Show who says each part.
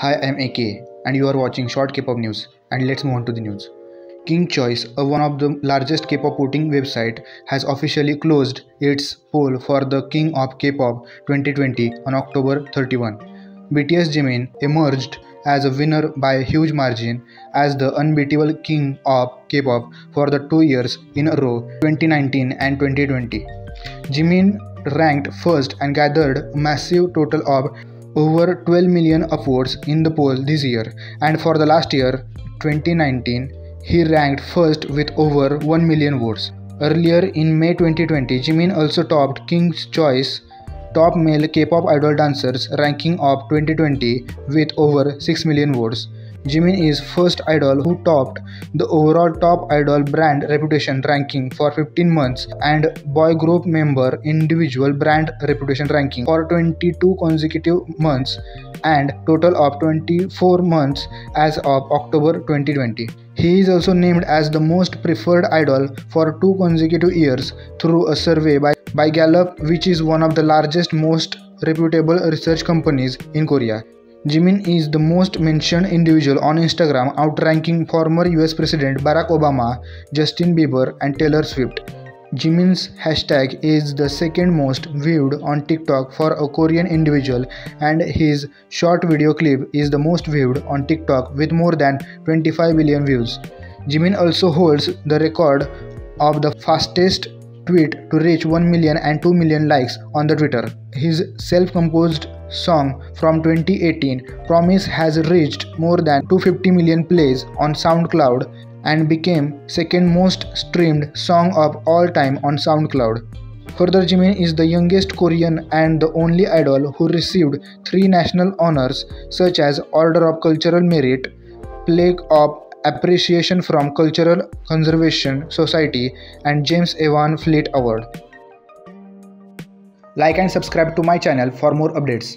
Speaker 1: Hi, I'm AK, and you are watching Short K-pop News. And let's move on to the news. King Choice, one of the largest K-pop voting website, has officially closed its poll for the King of K-pop 2020 on October 31. BTS Jimin emerged as a winner by a huge margin as the unbeatable king of K-pop for the two years in a row 2019 and 2020. Jimin ranked first and gathered a massive total of over 12 million upvotes in the poll this year, and for the last year, 2019, he ranked first with over 1 million votes. Earlier in May 2020, Jimin also topped King's Choice top male K-pop idol dancers ranking of 2020 with over 6 million votes. Jimin is first idol who topped the overall top idol brand reputation ranking for 15 months and boy group member individual brand reputation ranking for 22 consecutive months and total of 24 months as of October 2020. He is also named as the most preferred idol for two consecutive years through a survey by, by Gallup which is one of the largest most reputable research companies in Korea. Jimin is the most mentioned individual on Instagram, outranking former US President Barack Obama, Justin Bieber, and Taylor Swift. Jimin's hashtag is the second most viewed on TikTok for a Korean individual, and his short video clip is the most viewed on TikTok with more than 25 billion views. Jimin also holds the record of the fastest tweet to reach 1 million and 2 million likes on the Twitter. His self composed song from 2018, Promise has reached more than 250 million plays on SoundCloud and became second most streamed song of all time on SoundCloud. Further, Jimin is the youngest Korean and the only idol who received three national honors such as Order of Cultural Merit, Plaque of Appreciation from Cultural Conservation Society, and James A. Van Fleet Award. Like and subscribe to my channel for more updates.